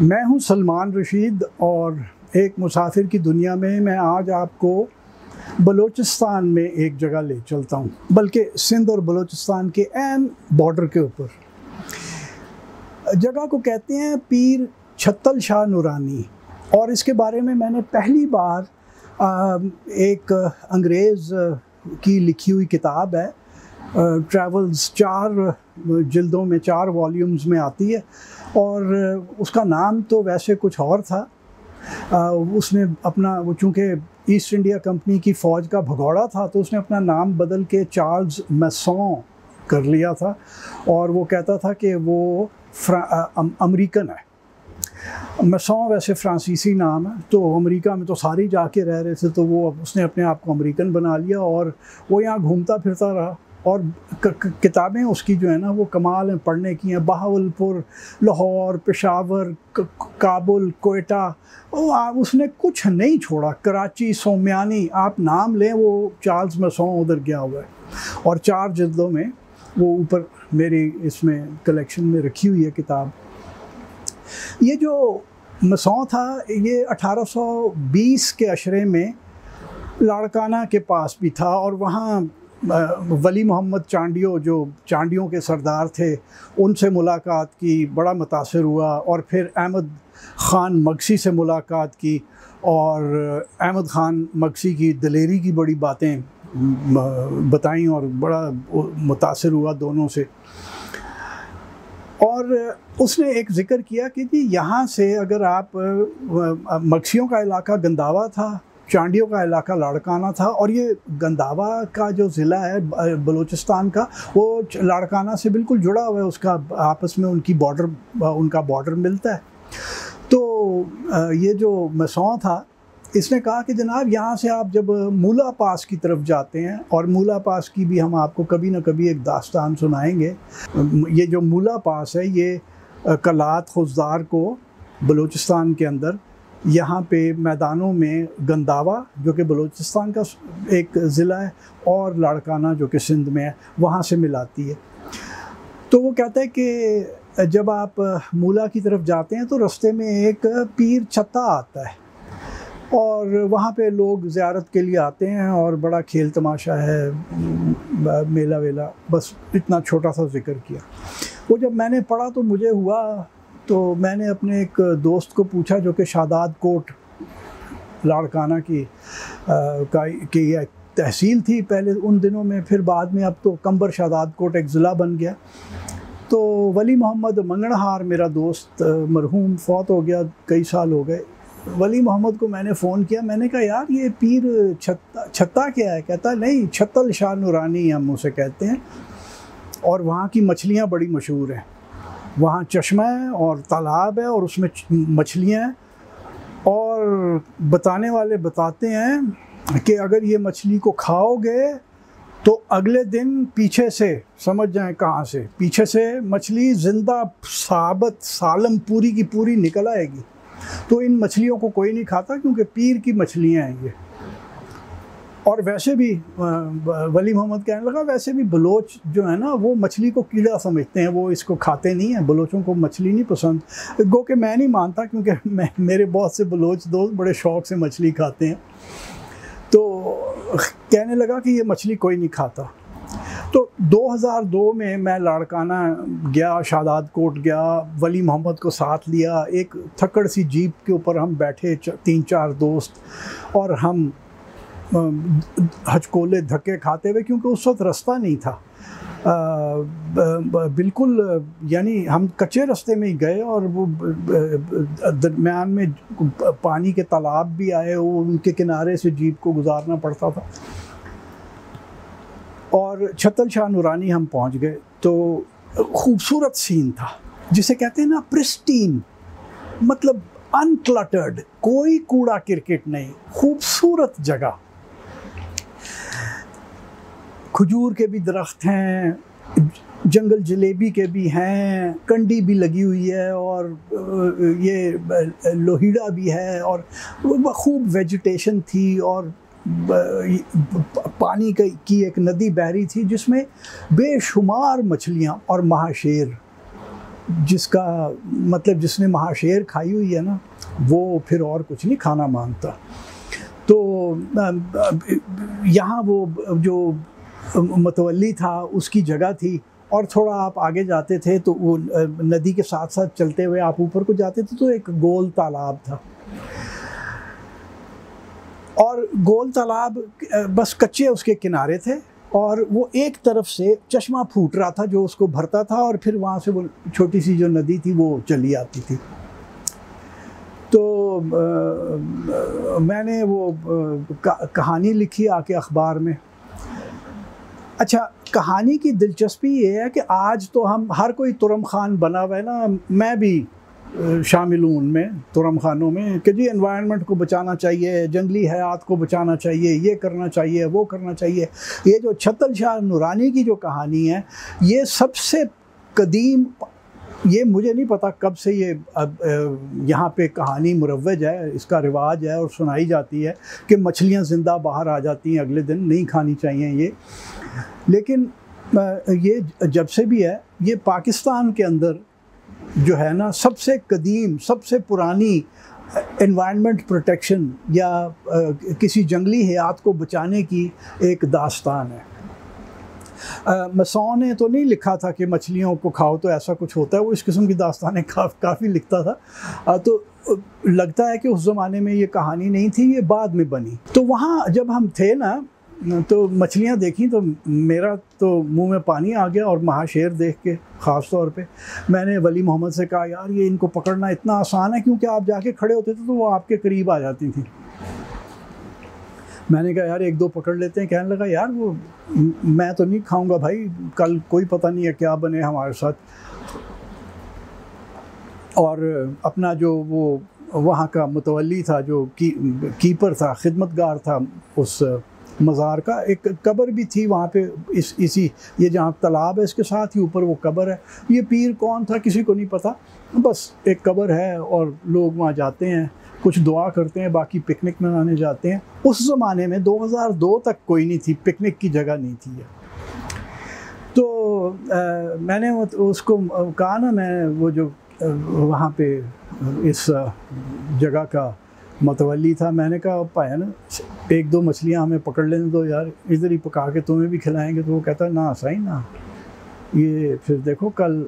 मैं हूँ सलमान रशीद और एक मुसाफिर की दुनिया में मैं आज आपको बलूचिस्तान में एक जगह ले चलता हूँ, बल्कि सिंध और बलूचिस्तान के एन बॉर्डर के ऊपर। जगह को कहते हैं पीर छत्तल शाह नूरानी, और इसके बारे में मैंने पहली बार एक अंग्रेज़ की लिखी हुई किताब है। ट्रैवल्स चार जल्दों में चार वॉल्यूम्स में आती है। और उसका नाम तो वैसे कुछ और था। उसने अपना, वो चूँकि ईस्ट इंडिया कंपनी की फ़ौज का भगौड़ा था तो उसने अपना नाम बदल के चार्ल्स मैसों कर लिया था। और वो कहता था कि वो अमरीकन है। मैसों वैसे फ्रांसीसी नाम है तो अमेरिका में तो सारे जाके रह रहे थे तो वो उसने अपने आप को अमेरिकन बना लिया और वो यहाँ घूमता फिरता रहा। और किताबें उसकी जो है ना, वो कमाल हैं, पढ़ने की हैं। बहावलपुर, लाहौर, पेशावर काबुल, कोयटा उसने कुछ नहीं छोड़ा। कराची, सोमयानी, आप नाम लें, वो चार्ल्स मसों उधर गया हुआ है। और चार जल्दों में वो ऊपर मेरी इसमें कलेक्शन में रखी हुई है किताब। ये जो मसों था, ये 1820 के अशरे में लाड़काना के पास भी था और वहाँ वली मोहम्मद चांडियो, जो चांडियों के सरदार थे, उनसे मुलाकात की, बड़ा मुतासर हुआ और फिर अहमद ख़ान मगसी से मुलाकात की और अहमद ख़ान मगसी की दलेरी की बड़ी बातें बताई और बड़ा मुतासर हुआ दोनों से। और उसने एक ज़िक्र किया कि जी, यहाँ से अगर आप मक्सियों का इलाका गंदावा था चांडियों का इलाका लाड़काना था और ये गंदावा का जो ज़िला है बलूचिस्तान का, वो लाड़काना से बिल्कुल जुड़ा हुआ है, उसका आपस में उनकी बॉर्डर उनका बॉर्डर मिलता है। तो ये जो मसों था, इसने कहा कि जनाब यहाँ से आप जब मूला पास की तरफ़ जाते हैं, और मूला पास की भी हम आपको कभी ना कभी एक दास्तान सुनाएँगे ये जो मूला पास है, ये कलात खुजदार को बलूचिस्तान के अंदर यहाँ पे मैदानों में गंदावा, जो कि बलूचिस्तान का एक ज़िला है, और लाड़काना, जो कि सिंध में है, वहाँ से मिलाती है। तो वो कहता है कि जब आप मूला की तरफ़ जाते हैं तो रास्ते में एक पीर छत्ता आता है, और वहाँ पे लोग ज़्यारत के लिए आते हैं, और बड़ा खेल तमाशा है, मेला वेला, बस इतना छोटा सा ज़िक्र किया। वो जब मैंने पढ़ा तो मुझे हुआ तो मैंने अपने एक दोस्त को पूछा जो कि शादाद कोट लाड़काना की आ, का की तहसील थी पहले उन दिनों में फिर बाद में अब तो कंबर शादाद कोट एक ज़िला बन गया। तो वली मोहम्मद मंगड़हार मेरा दोस्त मरहूम फौत हो गया कई साल हो गए। वली मोहम्मद को मैंने फ़ोन किया मैंने कहा यार ये पीर छत्ता छत्ता क्या है? कहता है नहीं छत्तल शाह नूरानी हम उसे कहते हैं और वहाँ की मछलियाँ बड़ी मशहूर हैं। वहाँ चश्मा है और तालाब है और उसमें मछलियाँ हैं। और बताने वाले बताते हैं कि अगर ये मछली को खाओगे तो अगले दिन पीछे से, समझ जाएँ कहाँ से, पीछे से मछली ज़िंदा साबत सालम पूरी की पूरी निकल आएगी। तो इन मछलियों को कोई नहीं खाता क्योंकि पीर की मछलियाँ हैं ये। और वैसे भी वली मोहम्मद कहने लगा, वैसे भी बलोच जो है ना, वो मछली को कीड़ा समझते हैं, वो इसको खाते नहीं हैं, बलोचों को मछली नहीं पसंद। गो के मैं नहीं मानता, क्योंकि मैं, मेरे बहुत से बलोच दोस्त बड़े शौक से मछली खाते हैं। तो कहने लगा कि ये मछली कोई नहीं खाता। तो 2002 में मैं लाड़काना गया शादाद कोट गया, वली मोहम्मद को साथ लिया, एक थकड़ सी जीप के ऊपर हम बैठे तीन चार दोस्त, और हम हचकोले धक्के खाते हुए, क्योंकि उस वक्त रास्ता नहीं था। बिल्कुल, यानी हम कच्चे रास्ते में ही गए और वो दरमियान में पानी के तालाब भी आए, वो उनके किनारे से जीप को गुजारना पड़ता था। और छतल शाह नूरानी हम पहुँच गए तो खूबसूरत सीन था, जिसे कहते हैं ना प्रिस्टीन मतलब अनक्लटर्ड कोई कूड़ा क्रिकेट नहीं, खूबसूरत जगह। खजूर के भी दरख्त हैं, जंगल जलेबी के भी हैं, कंडी भी लगी हुई है और ये लोहीड़ा भी है और खूब वेजिटेशन थी और पानी की एक नदी बह रही थी जिसमें बेशुमार मछलियाँ और महाशेर, जिसका मतलब जिसने महाशेर खाई हुई है ना, वो फिर और कुछ नहीं खाना माँगता तो यहाँ वो, जो मतवली था उसकी जगह थी और थोड़ा आप आगे जाते थे तो वो नदी के साथ साथ चलते हुए आप ऊपर को जाते थे तो एक गोल तालाब था। और गोल तालाब बस कच्चे उसके किनारे थे और वो एक तरफ़ से चश्मा फूट रहा था जो उसको भरता था और फिर वहाँ से वो छोटी सी जो नदी थी वो चली आती थी। तो आ, मैंने वो कहानी लिखी आके अखबार में। अच्छा कहानी की दिलचस्पी ये है कि आज तो हम हर कोई तुरम खान बना हुआ है ना, मैं भी शामिल हूँ उनमें, तुरम खानों में, कि जी इन्वायरमेंट को बचाना चाहिए, जंगली हयात को बचाना चाहिए, ये करना चाहिए, वो करना चाहिए। ये जो छतल शाह नूरानी की जो कहानी है, ये सबसे कदीम ये मुझे नहीं पता कब से ये, अब यहाँ पे कहानी मुरवज है, इसका रिवाज है और सुनाई जाती है कि मछलियाँ ज़िंदा बाहर आ जाती हैं, अगले दिन नहीं खानी चाहिए ये। लेकिन ये जब से भी है, ये पाकिस्तान के अंदर जो है ना, सबसे कदीम, सबसे पुरानी इन्वायरमेंट प्रोटेक्शन या किसी जंगली हयात को बचाने की एक दास्तान है। मसौ ने तो नहीं लिखा था कि मछलियों को खाओ तो ऐसा कुछ होता है? वो इस किस्म की दास्तानें का, काफ़ी लिखता था। आ, तो लगता है कि उस ज़माने में ये कहानी नहीं थी ये बाद में बनी। तो वहाँ जब हम थे ना तो मछलियाँ देखी तो मेरा तो मुँह में पानी आ गया और महाशेर देख के ख़ास तौर पे मैंने वली मोहम्मद से कहा यार ये इनको पकड़ना इतना आसान है क्योंकि आप जाके खड़े होते थे तो वो आपके करीब आ जाती थी। मैंने कहा यार एक दो पकड़ लेते हैं। कहने लगा यार वो मैं तो नहीं खाऊँगा भाई कल कोई पता नहीं है क्या बने हमारे साथ। और अपना जो वो वहाँ का मुतवली था जो की, कीपर था खिदमतगार था उस मज़ार का एक कब्र भी थी वहाँ पे इस इसी ये जहाँ तालाब है इसके साथ ही ऊपर वो कब्र है। ये पीर कौन था किसी को नहीं पता। बस एक कब्र है और लोग वहाँ जाते हैं कुछ दुआ करते हैं बाकी पिकनिक मनाने जाते हैं। उस ज़माने में 2002 तक कोई नहीं थी पिकनिक की जगह नहीं थी तो आ, मैंने उसको कहा ना मैं वो जो वहाँ पे इस जगह का मतवली था। मैंने कहा पाया ना, एक दो मछलियाँ हमें पकड़ लेने दो यार, इधर ही पका के तुम्हें भी खिलाएँगे। तो वो कहता, ना, सही ना। ये फिर देखो, कल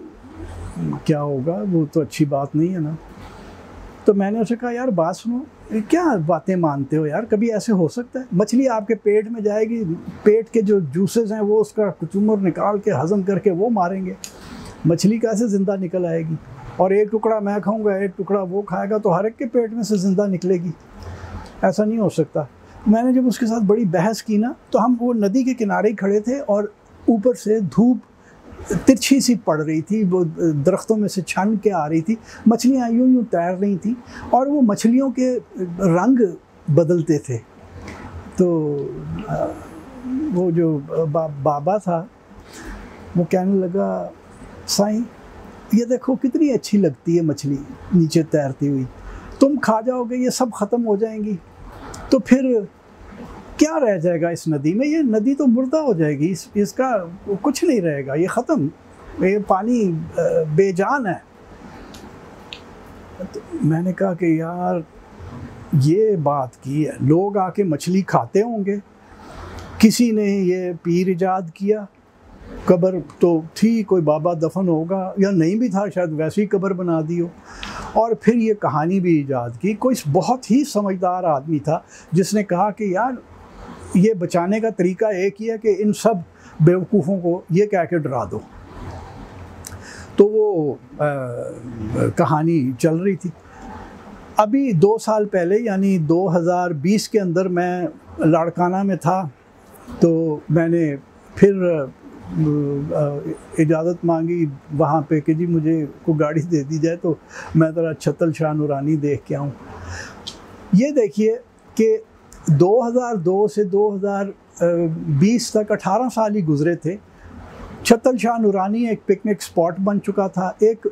क्या होगा, वो तो अच्छी बात नहीं है ना। तो मैंने उसे कहा, यार, बात सुनो क्या बातें मानते हो यार? कभी ऐसे हो सकता है? मछली आपके पेट में जाएगी, पेट के जो जूसेस हैं, वो उसका कुचुमर निकाल के हज़म करके वो मारेंगे। मछली कैसे ज़िंदा निकल आएगी? और एक टुकड़ा मैं खाऊँगा एक टुकड़ा वो खाएगा तो हर एक के पेट में से ज़िंदा निकलेगी। ऐसा नहीं हो सकता। मैंने जब उसके साथ बड़ी बहस की ना तो हम वो नदी के किनारे खड़े थे और ऊपर से धूप तिरछी सी पड़ रही थी वो दरख्तों में से छन के आ रही थी। मछलियाँ यूँ यूँ तैर रही थी और वो मछलियों के रंग बदलते थे। तो वो जो बा, बाबा था वो कहने लगा साईं ये देखो कितनी अच्छी लगती है मछली नीचे तैरती हुई। तुम खा जाओगे, ये सब ख़त्म हो जाएँगी। तो फिर क्या रह जाएगा इस नदी में? ये नदी तो मुर्दा हो जाएगी, इस, इसका कुछ नहीं रहेगा, ये ख़त्म। ये पानी बेजान है। तो मैंने कहा कि यार, ये बात की है, लोग आके मछली खाते होंगे। किसी ने ये पीर ईजाद किया कब्र तो थी कोई बाबा दफन होगा या नहीं भी था शायद वैसे ही कब्र बना दी हो। और फिर ये कहानी भी ईजाद की कोई बहुत ही समझदार आदमी था जिसने कहा कि यार ये बचाने का तरीका एक ही है कि इन सब बेवकूफ़ों को ये कह के डरा दो। तो वो आ, कहानी चल रही थी। अभी दो साल पहले यानी 2020 के अंदर मैं लाड़काना में था तो मैंने फिर इजाज़त मांगी, वहाँ पे कि जी मुझे को गाड़ी दे दी जाए तो मैं ज़रा छतल शाह नूरानी देख के आऊँ। ये देखिए कि 2002 से 2020 तक 18 साल ही गुजरे थे। छतल शाह नूरानी एक पिकनिक स्पॉट बन चुका था। एक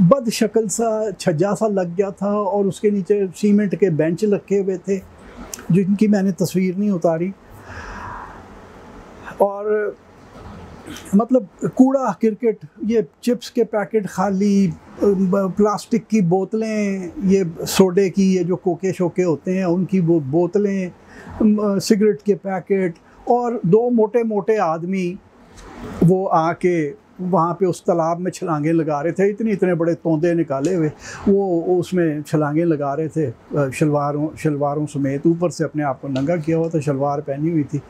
बद शक्ल सा, छज्जा सा लग गया था और उसके नीचे सीमेंट के बेंच रखे हुए थे, जिनकी मैंने तस्वीर नहीं उतारी। और मतलब कूड़ा क्रिकेट ये चिप्स के पैकेट खाली प्लास्टिक की बोतलें, ये सोडे की, ये जो कोके शोके होते हैं, उनकी वो बोतलें सिगरेट के पैकेट और दो मोटे मोटे आदमी, वो आके वहाँ पे उस तालाब में छलांगे लगा रहे थे, इतने इतने बड़े तोंदे निकाले हुए, वो उसमें छलांगे लगा रहे थे शलवारों शलवारों समेत ऊपर से अपने आप को नंगा किया हुआ था, शलवार पहनी हुई थी।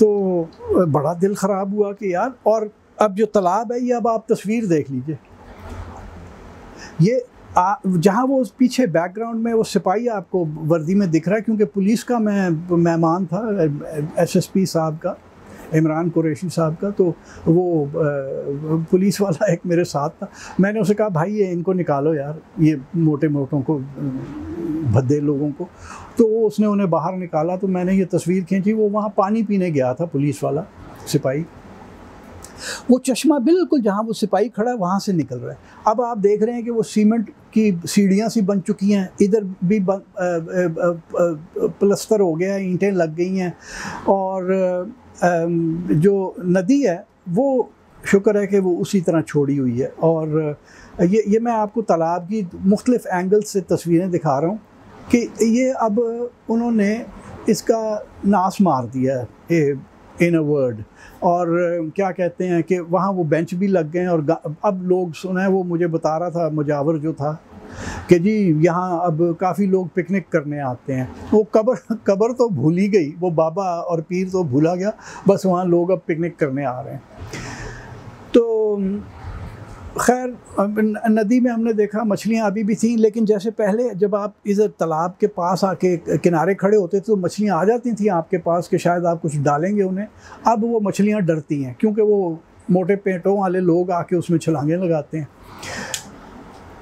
तो बड़ा दिल ख़राब हुआ कि यार, और अब जो तालाब है, ये अब आप तस्वीर देख लीजिए। ये जहाँ वो उस पीछे बैकग्राउंड में वो सिपाही आपको वर्दी में दिख रहा है, क्योंकि पुलिस का मैं, मेहमान था एसएसपी साहब का, इमरान कुरैशी साहब का तो वो पुलिस वाला एक मेरे साथ था। मैंने उसे कहा, भाई, ये इनको निकालो यार, ये मोटे मोटों को भद्दे लोगों को। तो उसने उन्हें बाहर निकाला तो मैंने ये तस्वीर खींची वो वहाँ पानी पीने गया था पुलिस वाला सिपाही। वो चश्मा बिल्कुल जहाँ वो सिपाही खड़ा है वहाँ से निकल रहा है। अब आप देख रहे हैं कि वो सीमेंट की सीढ़ियाँ सी बन चुकी हैं इधर भी बन, प्लस्तर हो गया है ईंटें लग गई हैं और जो नदी है वो शुक्र है कि वो उसी तरह छोड़ी हुई है। और ये ये मैं आपको तालाब की मुख्तलिफ़ एंगल से तस्वीरें दिखा रहा हूँ। कि ये अब उन्होंने इसका नाश मार दिया है इन अ वर्ड और क्या कहते हैं कि वहाँ वो बेंच भी लग गए और अब लोग सुने वो मुझे बता रहा था, मुजावर जो था, कि जी यहाँ अब काफ़ी लोग पिकनिक करने आते हैं। वो कबर कबर तो भूल ही गई, वो बाबा और पीर तो भूला गया, बस वहाँ लोग अब पिकनिक करने आ रहे हैं। तो खैर नदी में हमने देखा, मछलियाँ अभी भी थीं, लेकिन जैसे पहले जब आप इधर तालाब के पास आके किनारे खड़े होते थे तो मछलियाँ आ जाती थी आपके पास कि शायद आप कुछ डालेंगे उन्हें। अब वो मछलियाँ डरती हैं, क्योंकि वो मोटे पेटों वाले लोग आके उसमें छलांगे लगाते हैं।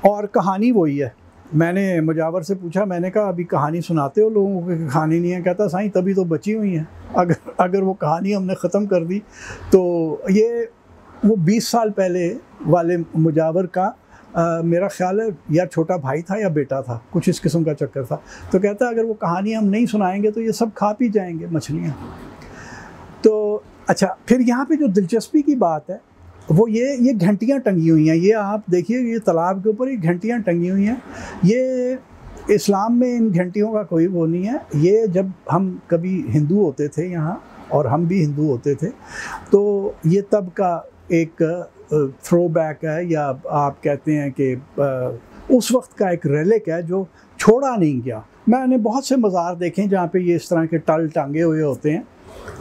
और कहानी वही है। मैंने मुजावर से पूछा, मैंने कहा, अभी कहानी सुनाते हो लोगों को कहानी नहीं है? कहता, साईं, तभी तो बची हुई हैं। अगर अगर वो कहानी हमने ख़त्म कर दी तो ये वो 20 साल पहले वाले मुजावर का आ, मेरा ख्याल है या छोटा भाई था या बेटा था कुछ इस किस्म का चक्कर था। तो कहता है अगर वो कहानी हम नहीं सुनाएँगे तो ये सब खा पी जाएँगे मछलियाँ। तो अच्छा फिर यहाँ पे जो दिलचस्पी की बात है वो ये ये घंटियाँ टंगी हुई हैं। ये आप देखिए ये तालाब के ऊपर ये घंटियाँ टंगी हुई हैं। ये इस्लाम में इन घंटियों का कोई वो नहीं है। ये जब हम कभी हिंदू होते थे यहाँ और हम भी हिंदू होते थे तो ये तब का एक थ्रो बैक है या आप कहते हैं कि उस वक्त का एक रेलिक है जो छोड़ा नहीं गया। मैंने बहुत से मज़ार देखे जहाँ पे ये इस तरह के टल टांगे हुए होते हैं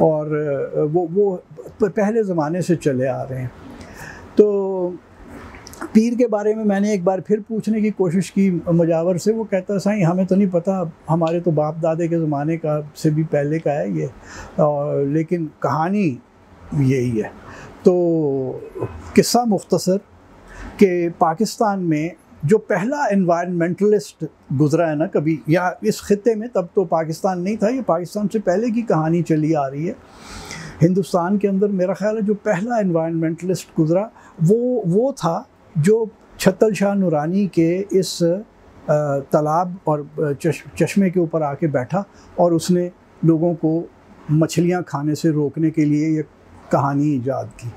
और वो वो पहले ज़माने से चले आ रहे हैं। तो पीर के बारे में मैंने एक बार फिर पूछने की कोशिश की मुजावर से, वो कहता, साईं, हमें तो नहीं पता, हमारे तो बाप दादे के ज़माने का से भी पहले का है ये, और लेकिन कहानी यही है। तो किस्सा मुख्तसर कि पाकिस्तान में जो पहला इन्वायरमेंटलिस्ट गुजरा है ना कभी, या इस खत्े में तब तो पाकिस्तान नहीं था, ये पाकिस्तान से पहले की कहानी चली आ रही है। हिंदुस्तान के अंदर मेरा ख्याल है जो पहला इन्वायरमेंटलिस्ट गुजरा, वो वो था जो छतल शाह नूरानी के इस तालाब और चश्मे के ऊपर आके बैठा और उसने लोगों को मछलियाँ खाने से रोकने के लिए, ये कहानी ईजाद की।